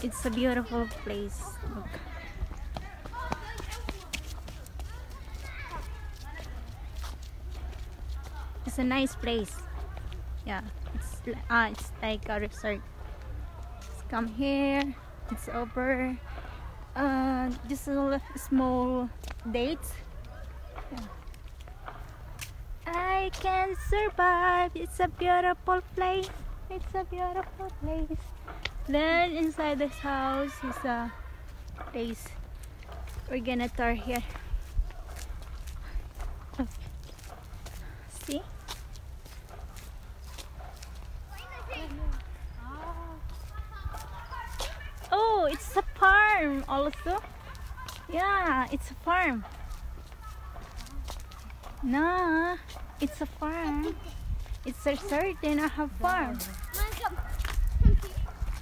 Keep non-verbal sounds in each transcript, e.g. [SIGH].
It's a beautiful place. Look. It's a nice place. Yeah, it's ah, it's like a resort. Let's come here. It's over. Uh, just a small date Yeah. I can survive. It's a beautiful place. It's a beautiful place. Then inside this house is a place. We're gonna tour here. See? Oh, it's a farm also. Yeah, it's a farm. Nah, it's a farm. It's a certain a farm.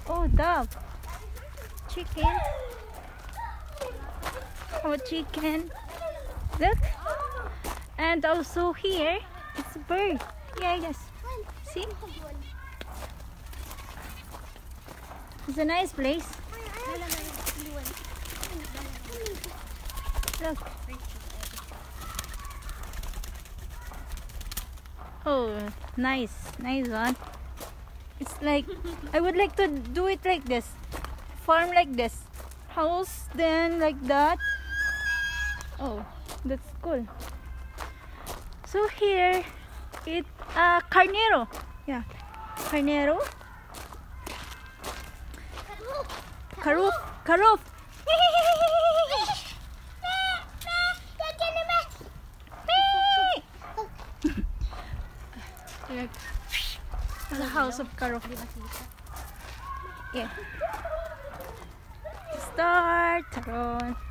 Oh, dog. Chicken. Oh, chicken. Look. And also here, it's a bird. Yeah, yes. See? It's a nice place. Look. Oh, nice. Nice one. It's like, I would like to do it like this. Farm like this. House, then like that. Oh, that's cool. So here, it, uh, carnero. Yeah. Carnero. Karuf. Karuf. Like, [LAUGHS] the house of Karuf. Yeah. Start. Taron.